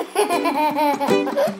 Ha ha ha ha!